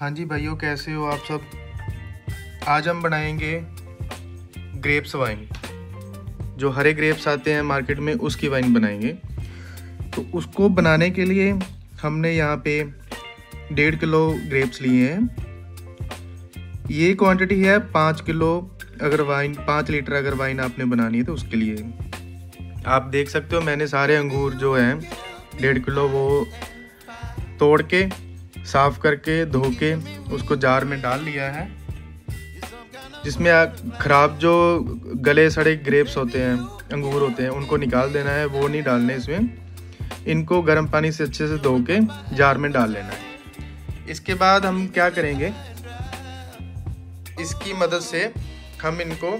हाँ जी भाइयों, कैसे हो आप सब? आज हम बनाएँगे ग्रेप्स वाइन जो हरे ग्रेप्स आते हैं मार्केट में, उसकी वाइन बनाएँगे। तो उसको बनाने के लिए हमने यहाँ पे डेढ़ किलो ग्रेप्स लिए हैं। ये क्वांटिटी है पाँच किलो, अगर वाइन पाँच लीटर अगर वाइन आपने बनानी है तो उसके लिए। आप देख सकते हो, मैंने सारे अंगूर जो हैं, डेढ़ किलो वो तोड़ के साफ़ करके धो के उसको जार में डाल लिया है, जिसमें ख़राब जो गले सड़े ग्रेप्स होते हैं, अंगूर होते हैं, उनको निकाल देना है, वो नहीं डालने इसमें। इनको गर्म पानी से अच्छे से धो के जार में डाल लेना है। इसके बाद हम क्या करेंगे? इसकी मदद से हम इनको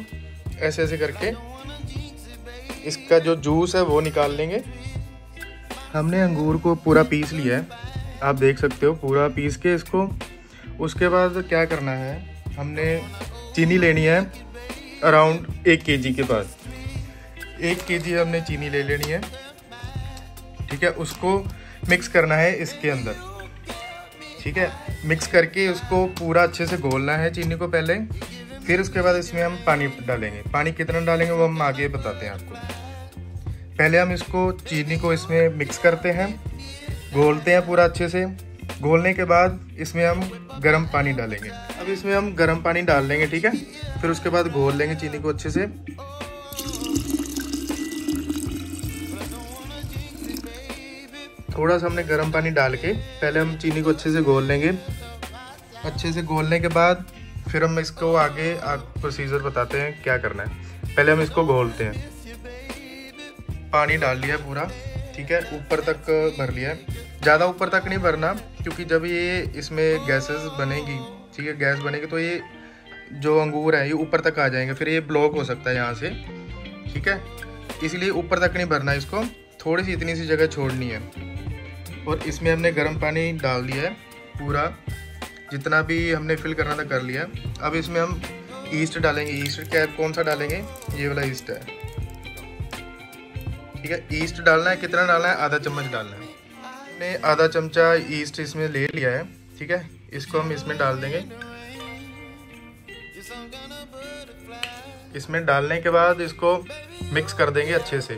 ऐसे ऐसे करके इसका जो जूस है वो निकाल लेंगे। हमने अंगूर को पूरा पीस लिया है। आप देख सकते हो पूरा पीस के इसको। उसके बाद क्या करना है, हमने चीनी लेनी है अराउंड एक के जी के पास। एक के जी हमने चीनी ले लेनी है। ठीक है, उसको मिक्स करना है इसके अंदर। ठीक है, मिक्स करके उसको पूरा अच्छे से घोलना है चीनी को पहले। फिर उसके बाद इसमें हम पानी डालेंगे। पानी कितना डालेंगे वो हम आगे बताते हैं आपको। पहले हम इसको, चीनी को इसमें मिक्स करते हैं। घोलते हैं पूरा अच्छे से। घोलने के बाद इसमें हम गर्म पानी डालेंगे। अब इसमें हम गर्म पानी डाल लेंगे, ठीक है? फिर उसके बाद घोल लेंगे चीनी को अच्छे से। थोड़ा सा हमने गर्म पानी डाल के पहले हम चीनी को अच्छे से घोल लेंगे। अच्छे से घोलने के बाद फिर हम इसको आगे प्रोसीजर बताते हैं क्या करना है। पहले हम इसको घोलते हैं। पानी डाल लिया पूरा, ठीक है? ऊपर तक भर लिया ज़्यादा ऊपर तक नहीं भरना, क्योंकि जब ये इसमें गैसेस बनेगी, ठीक है गैस बनेगी तो ये जो अंगूर है, ये ऊपर तक आ जाएँगे, फिर ये ब्लॉक हो सकता है यहाँ से, ठीक है? इसलिए ऊपर तक नहीं भरना इसको थोड़ी सी इतनी सी जगह छोड़नी है। और इसमें हमने गर्म पानी डाल दिया है, पूरा, जितना भी हमने फिल करना था कर लिया। अब इसमें हम ईस्ट डालेंगे ईस्ट क्या, कौन सा डालेंगे? ये वाला ईस्ट है। ठीक है ईस्ट डालना है, कितना डालना है? आधा चम्मच डालना है। हमने आधा चमचा ईस्ट इसमें ले लिया है, ठीक है? इसको हम इसमें डाल देंगे। इसमें डालने के बाद इसको मिक्स कर देंगे अच्छे से।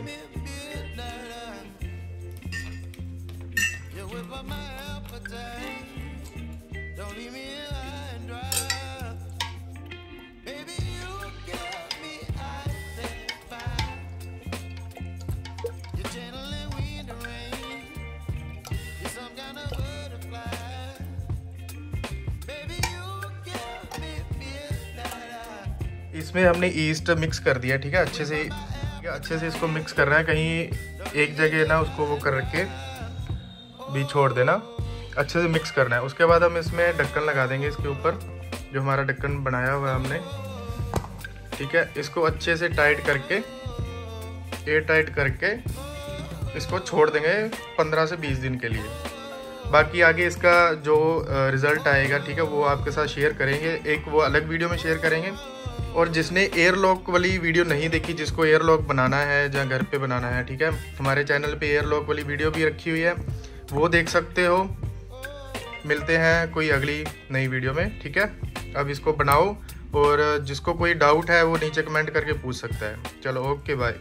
इसमें हमने ईस्ट मिक्स कर दिया, ठीक है? अच्छे से अच्छे से इसको मिक्स करना है। कहीं एक जगह ना, उसको वो कर के भी छोड़ देना। अच्छे से मिक्स करना है। उसके बाद हम इसमें ढक्कन लगा देंगे इसके ऊपर, जो हमारा ढक्कन बनाया हुआ है हमने। ठीक है? इसको अच्छे से टाइट करके एयर टाइट करके, इसको छोड़ देंगे पंद्रह से बीस दिन के लिए। बाकी आगे इसका जो रिज़ल्ट आएगा, ठीक है, वो आपके साथ शेयर करेंगे। एक वो अलग वीडियो में शेयर करेंगे। और जिसने एयर लॉक वाली वीडियो नहीं देखी, जिसको एयर लॉक बनाना है या घर पे बनाना है, ठीक है, हमारे चैनल पे एयर लॉक वाली वीडियो भी रखी हुई है, वो देख सकते हो। मिलते हैं कोई अगली नई वीडियो में, ठीक है? अब इसको बनाओ, और जिसको कोई डाउट है, वो नीचे कमेंट करके पूछ सकता है। चलो ओके बाय